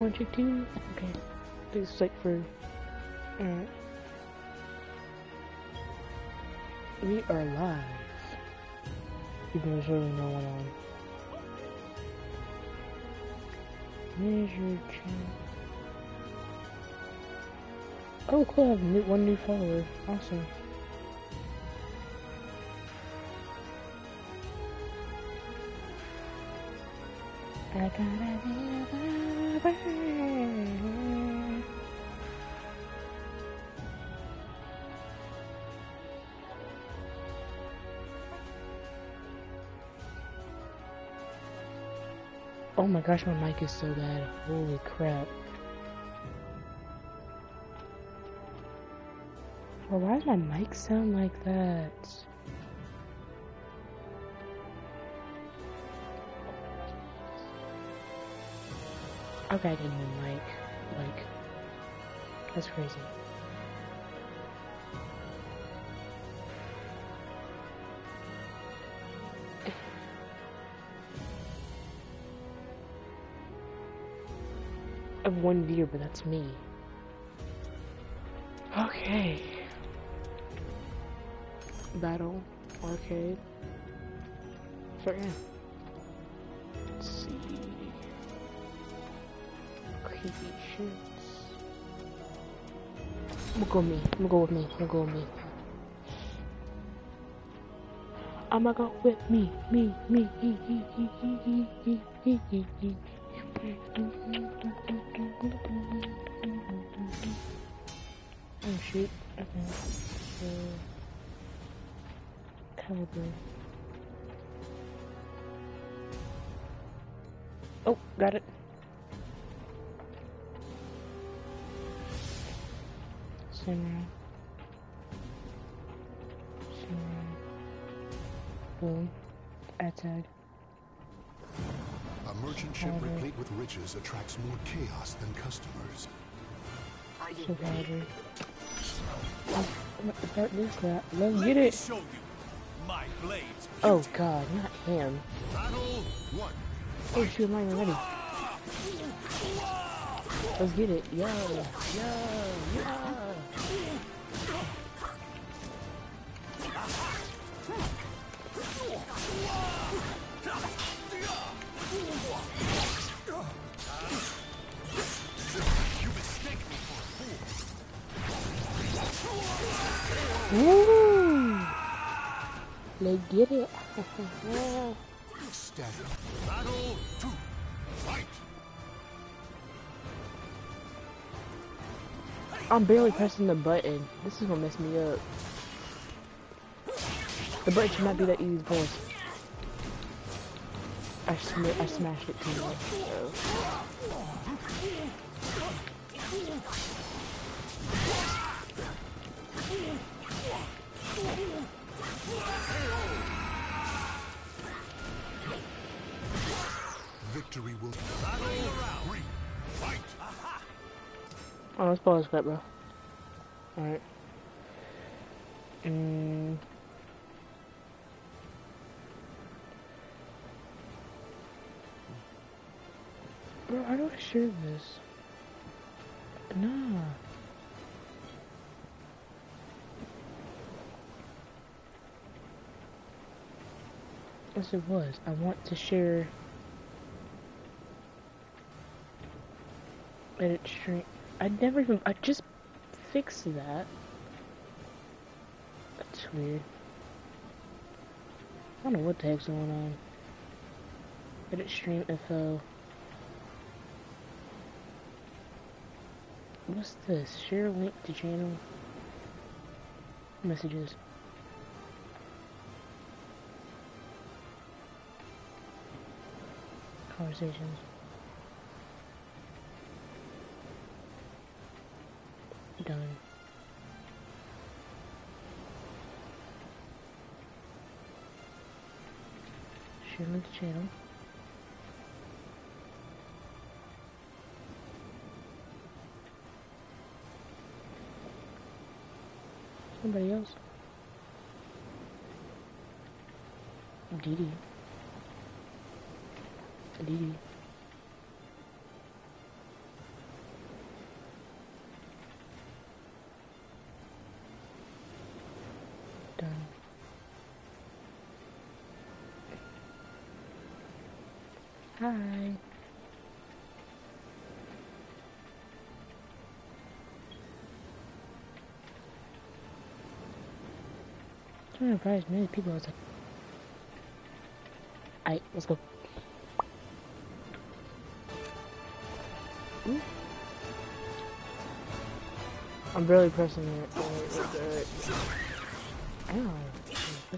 115? Okay. This is like for... Alright. We are live. Even there's really no one on. Measure channel. Oh cool, I have new, one new follower. Awesome. I gotta be way. Oh my gosh, my mic is so bad. Holy crap. Well, why does my mic sound like that? Okay, I didn't mean mic. Like, that's crazy. I have one viewer, but that's me. Okay. Battle, arcade. So yeah. Creations. I'm gonna go with me. I'm gonna go with me. I'm gonna go with me. I'ma go with me, me, me, me, me, me, me, me, me, me, me. Oh shoot. Okay. So caliber. Oh, got it. zero, zero, boom, attack. A merchant ship Survivor. replete with riches attracts more chaos than customers. Survivor. Start this crap. Let's get it. Oh god, not him. Oh shoot, mine already. Let's get it. Yo, yo, yo. Ooh. Get it. Battle two. I'm barely pressing the button. This is gonna mess me up. The button should not be that easy press. I, sm I smashed it too much. So. Victory will Battle around. Oh, let's pause that, bro. Alright. Mm. Bro, how do I share this? Nah. Yes, it was. I want to share. Edit stream. I never even. I just fixed that. That's weird. I don't know what the heck's going on. Edit stream info. What's this? Share link to channel. Messages. Conversations. Done. Link to channel. Somebody else. Didi. Didi. Many people I. Alright, let's go. Ooh. I'm barely pressing it. Uh, uh, uh,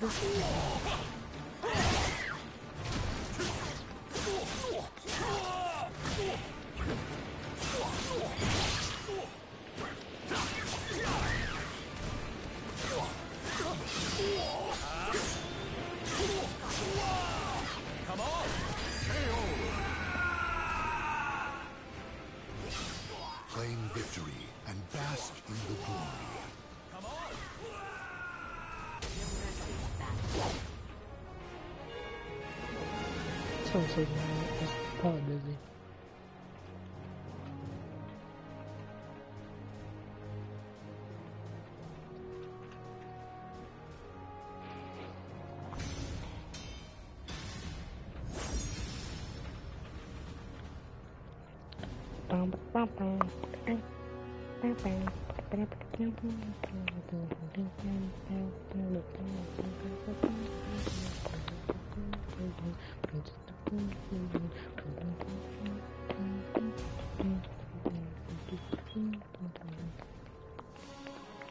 Ow.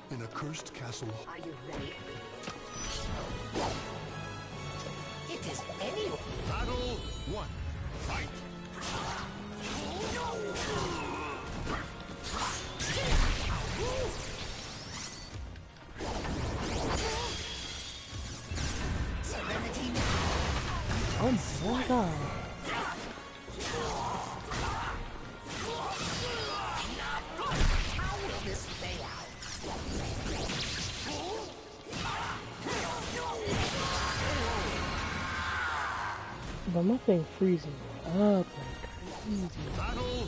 In a cursed castle, Are you ready? It is any Battle one. Fight! This play out? But my thing freezing up like crazy. Battle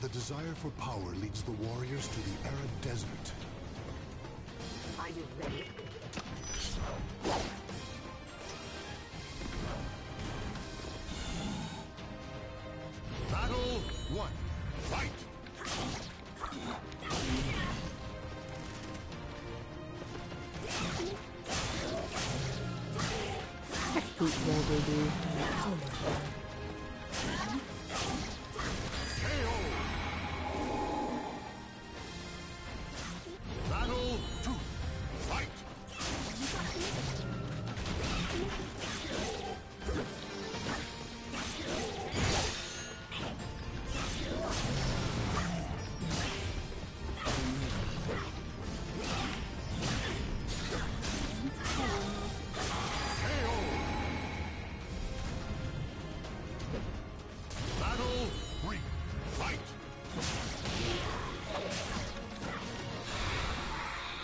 The desire for power leads the warriors to the arid desert. Are you ready? Battle one. Fight! Sweet burger, dude.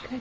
God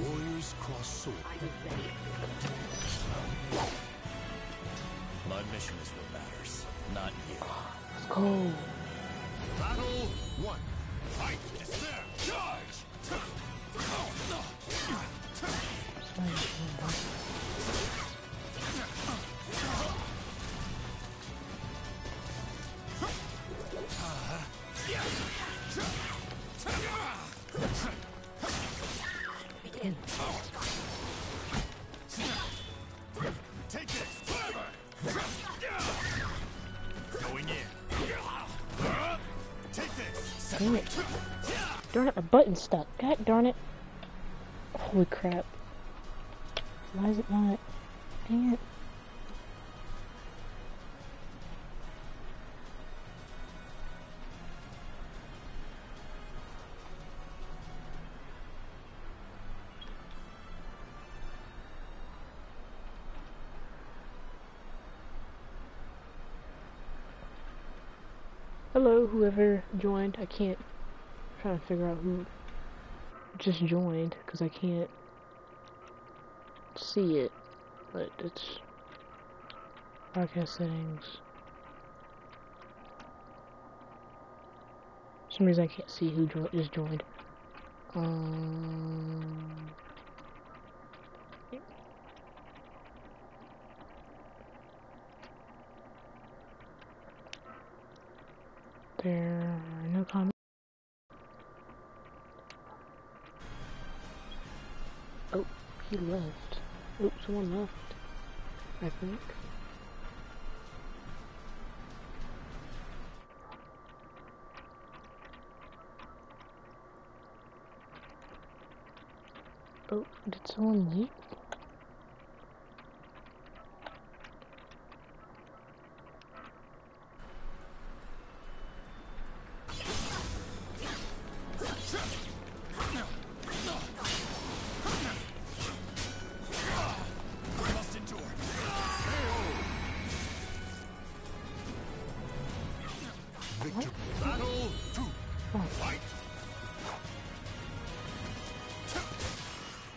Warriors cross swords. Are you ready? My mission is what matters, not you. Let's go. Battle one. Fight! It's there! Charge! Button's stuck. God darn it. Holy crap. Why is it not? Dang it. Hello, whoever joined. I can't. Trying to figure out who just joined because I can't see it, but it's podcast settings. For some reason I can't see who jo- just joined. Um, there he left. Oh, someone left. I think. Oh, did someone leave?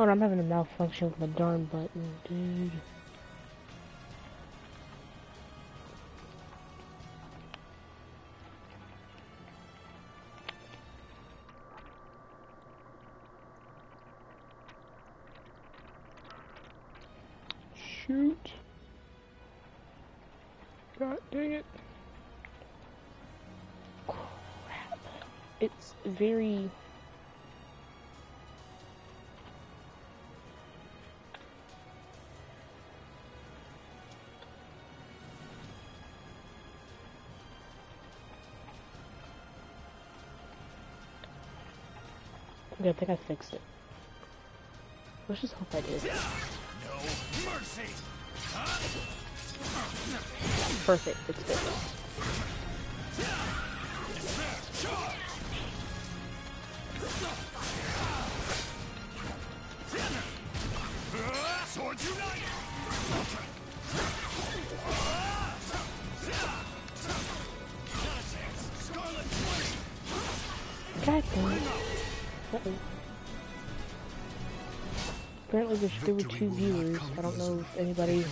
Hold on, I'm having a malfunction with my darn button, dude. Shoot. God dang it. Crap. It's very Okay, I think I fixed it. Let's just hope I did. No mercy. Perfect, fixed it. Sword Swords unite! God damn it. Uh-oh. Apparently there's still Victory two viewers. I don't know if anybody...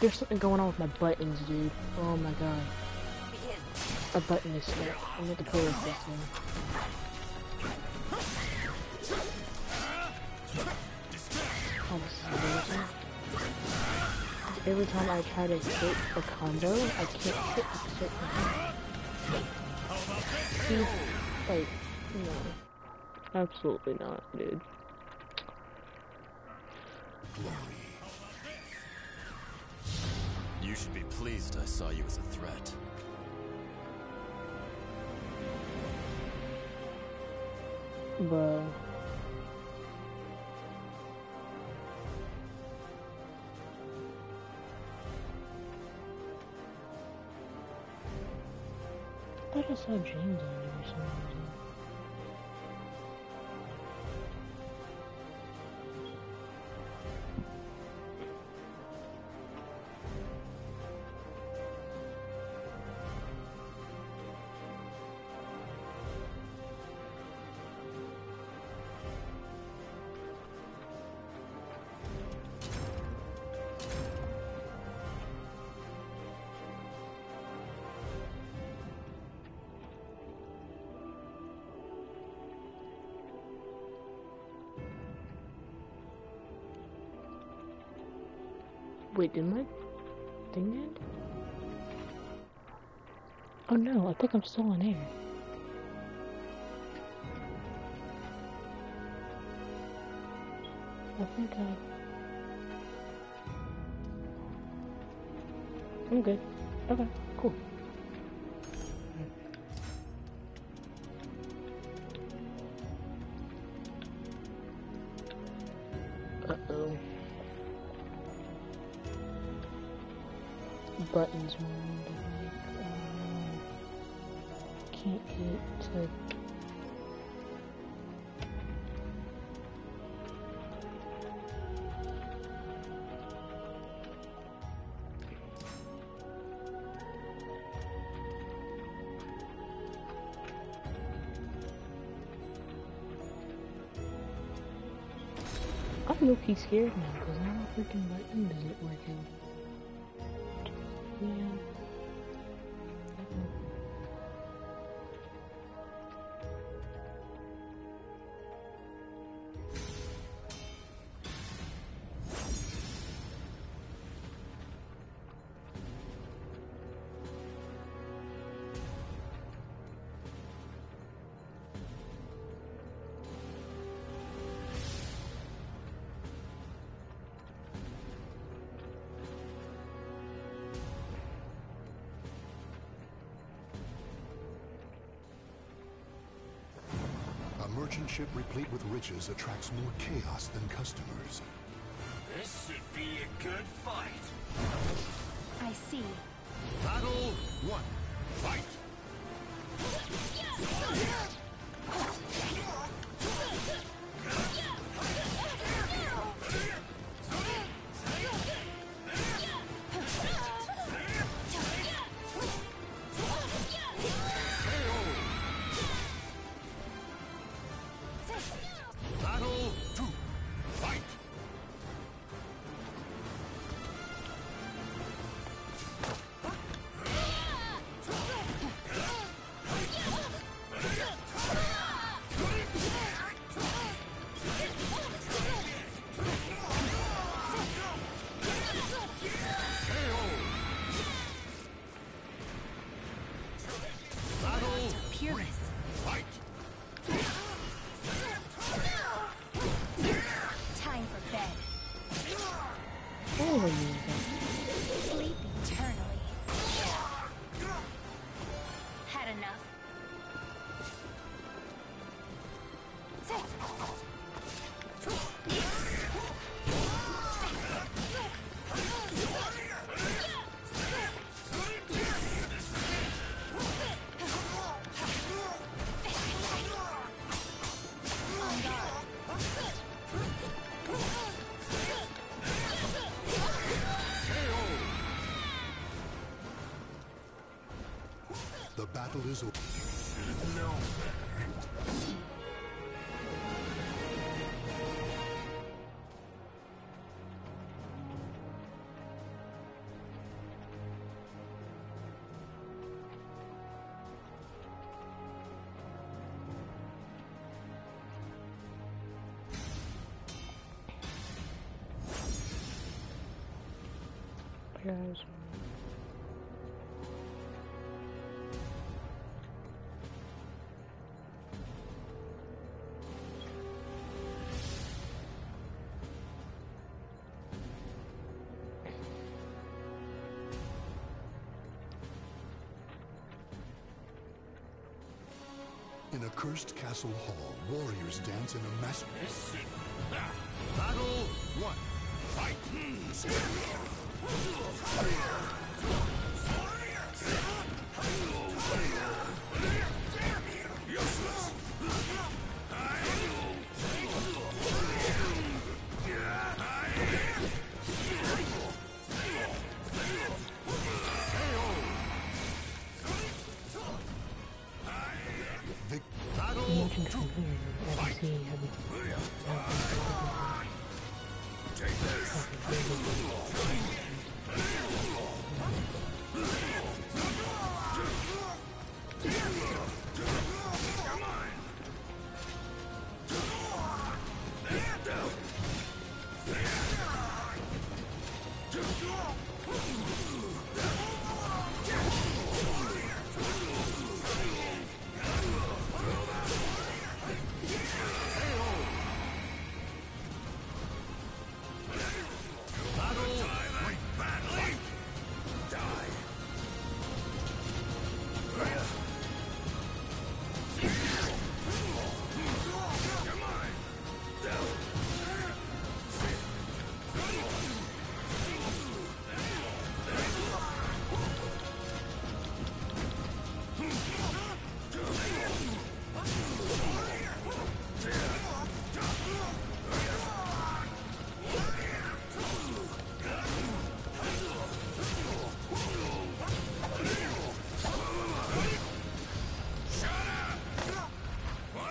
There's something going on with my buttons, dude. Oh my god. A button is stuck. I need to pull this thing. Oh. Every time I try to hit a combo, I can't hit a certain like, no. Absolutely not, dude. You should be pleased I saw you as a threat. Bruh. I thought I saw James on there or some Wait, did my thing end? Oh no, I think I'm still on air. I think I... I'm good. Okay, buttons wrong. Like, um, can't get to. I'm low-key scared now because now my freaking button isn't working. Merchant ship replete with riches attracts more chaos than customers. This should be a good fight. I see. Battle one. Fight! Holy Guys. In a cursed castle hall, warriors dance in a mass. Listen. Battle one. Fight. Hmm. Come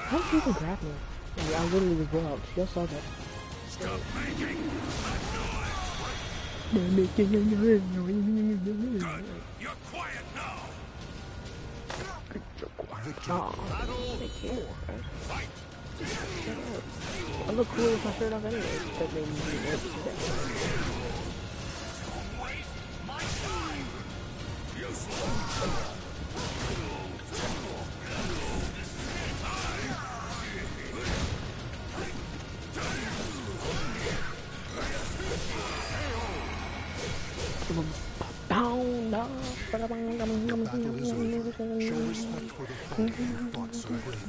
How did you even grab me? Like, I literally was blocked. Y'all saw that. Stop making Good. Good. You're quiet now. Victory. Aw, Battle thank you. fight. I look cool with my shirt off anyway. That made me do that. Waste my time. Useless. Show respect for the fallen survive.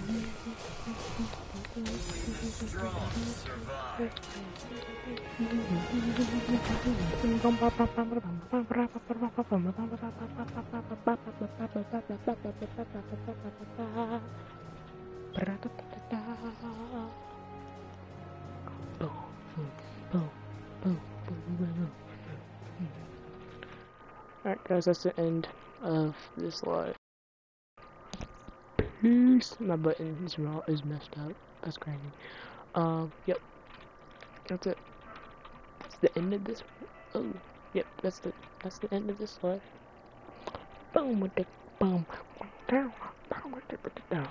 Alright guys, that's the end of this live. Peace. My button is wrong is messed up. That's crazy. Um, yep. That's it. That's the end of this oh yep, that's the that's the end of this live. Boom with the boom down, boom with the down.